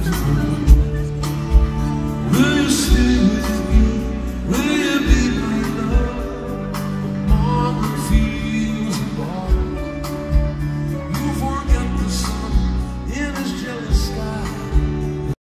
beautiful